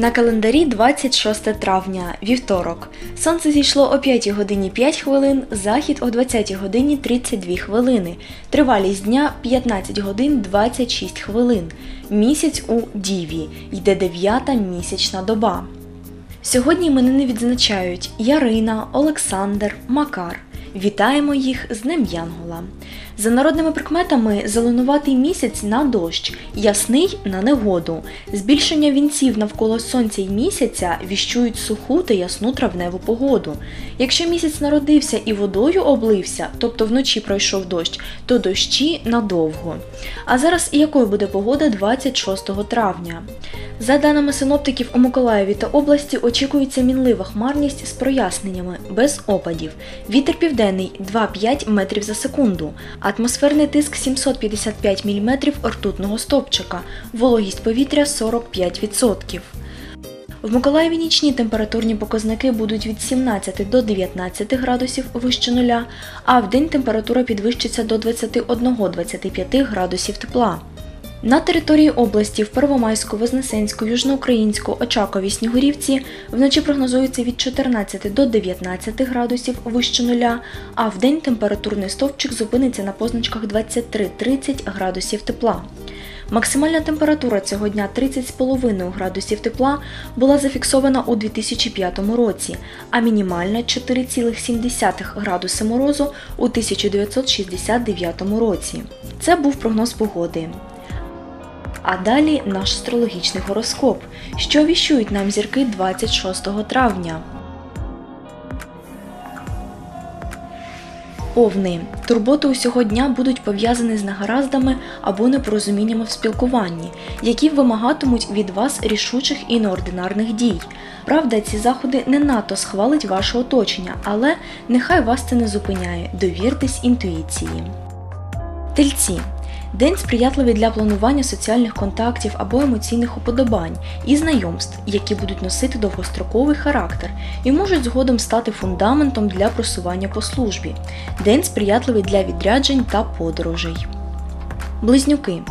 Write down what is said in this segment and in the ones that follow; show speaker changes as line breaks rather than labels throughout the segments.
На календарі 26 травня, вівторок. Сонце зійшло о 5 годині 5 хвилин, захід о 20 годині 32 хвилини. Тривалість дня 15 годин 26 хвилин. Місяць у Діві. Йде дев'ята місячна доба. Сьогодні іменини відзначають Ярина, Олександр, Макар. Вітаємо їх з Днем Янгола. За народними прикметами зеленуватий місяць на дощ, ясний на негоду. Збільшення вінців навколо сонця й місяця віщують суху та ясну травневу погоду. Якщо місяць народився і водою облився, тобто вночі пройшов дощ, то дощі надовго. А зараз якою буде погода 26 травня? За даними синоптиків у Миколаєві та області очікується мінлива хмарність з проясненнями, без опадів. Вітер південний 2-5 метрів за секунду, атмосферний тиск 755 мм ртутного стопчика, вологість повітря 45%. В Миколаєві нічні температурні показники будуть від 17 до 19 градусів вище нуля, а в день температура підвищиться до 21-25 градусів тепла. На території області в Первомайську, Вознесенську, Южноукраїнську, Очакові, Снігурівці вночі прогнозується від 14 до 19 градусів вище нуля, а в день температурний стовпчик зупиниться на позначках 23-30 градусів тепла. Максимальна температура цього дня 30,5 градусів тепла була зафіксована у 2005 році, а мінімальна 4,7 градуси морозу у 1969 році. Це був прогноз погоди. А далі наш астрологічний гороскоп, що віщують нам зірки 26 травня. Овни. Турботи усього дня будуть пов'язані з негараздами або непорозуміннями в спілкуванні, які вимагатимуть від вас рішучих і неординарних дій. Правда, ці заходи не надто схвалить ваше оточення, але нехай вас це не зупиняє. Довіртесь інтуїції. Тельці. День сприятливий для планування соціальних контактів або емоційних уподобань і знайомств, які будуть носити довгостроковий характер і можуть згодом стати фундаментом для просування по службі. День сприятливий для відряджень та подорожей. Близнюки.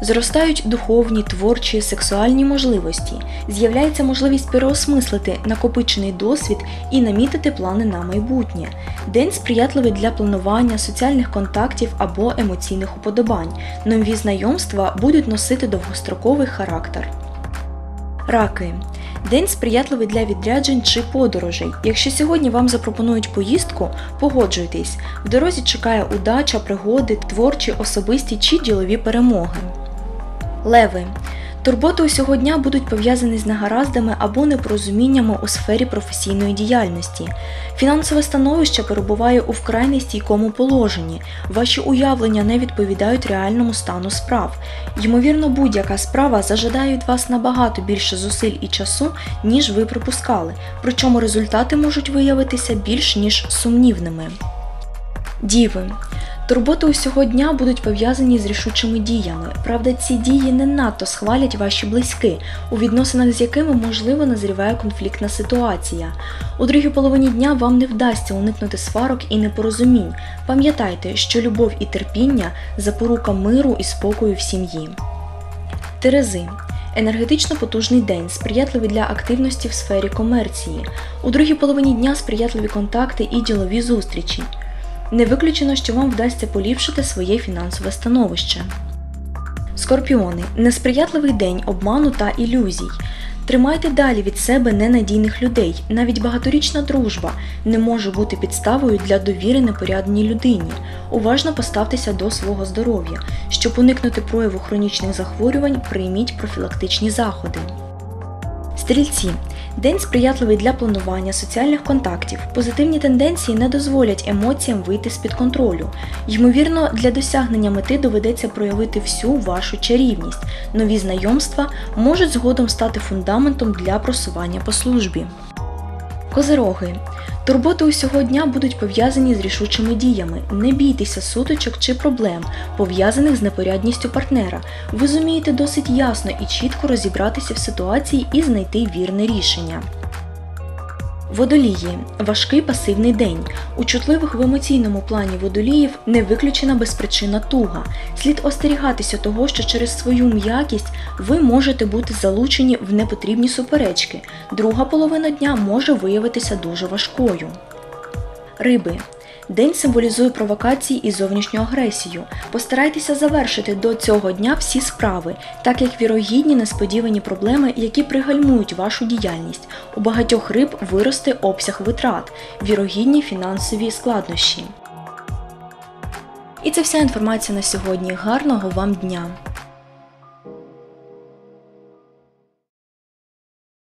Зростають духовні, творчі, сексуальні можливості, з'являється можливість переосмислити накопичений досвід і намітити плани на майбутнє. День сприятливий для планування соціальних контактів або емоційних уподобань. Нові знайомства будуть носити довгостроковий характер. Раки. День сприятливий для відряджень чи подорожей. Якщо сьогодні вам запропонують поїздку, погоджуйтесь. В дорозі чекає удача, пригоди, творчі, особисті чи ділові перемоги. Леви. Турботи усього дня будуть пов'язані з негараздами або непорозуміннями у сфері професійної діяльності. Фінансове становище перебуває у вкрай нестійкому положенні. Ваші уявлення не відповідають реальному стану справ. Ймовірно, будь-яка справа зажадає від вас набагато більше зусиль і часу, ніж ви припускали, причому результати можуть виявитися більш ніж сумнівними. Діви. Турботи усього дня будуть пов'язані з рішучими діями. Правда, ці дії не надто схвалять ваші близькі, у відносинах з якими можливо назріває конфліктна ситуація. У другій половині дня вам не вдасться уникнути сварок і непорозумінь. Пам'ятайте, що любов і терпіння запорука миру і спокою в сім'ї. Терези. Енергетично потужний день, сприятливий для активності в сфері комерції. У другій половині дня сприятливі контакти і ділові зустрічі. Не виключено, що вам вдасться поліпшити своє фінансове становище. Скорпіони несприятливий день обману та ілюзій. Тримайте далі від себе ненадійних людей. Навіть багаторічна дружба не може бути підставою для довіри непорядній людині. Уважно поставтеся до свого здоров'я. Щоб уникнути прояву хронічних захворювань, прийміть профілактичні заходи. Стрільці День сприятливий для планування соціальних контактів. Позитивні тенденції не дозволять емоціям вийти з-під контролю. Ймовірно, для досягнення мети доведеться проявити всю вашу чарівність. Нові знайомства можуть згодом стати фундаментом для просування по службі. Козироги. Турботи усього дня будуть пов'язані з рішучими діями. Не бійтеся сутичок чи проблем, пов'язаних з непорядністю партнера. Ви зумієте досить ясно і чітко розібратися в ситуації і знайти вірне рішення. Водолії важкий пасивний день. У чутливих в емоційному плані водоліїв не виключена безпричина туга. Слід остерігатися того, що через свою м'якість ви можете бути залучені в непотрібні суперечки. Друга половина дня може виявитися дуже важкою. Риби. День символізує провокації і зовнішню агресію. Постарайтеся завершити до цього дня всі справи, так як вірогідні несподівані проблеми, які пригальмують вашу діяльність. У багатьох риб виросте обсяг витрат, вірогідні фінансові складнощі. І це вся інформація на сьогодні. Гарного вам дня!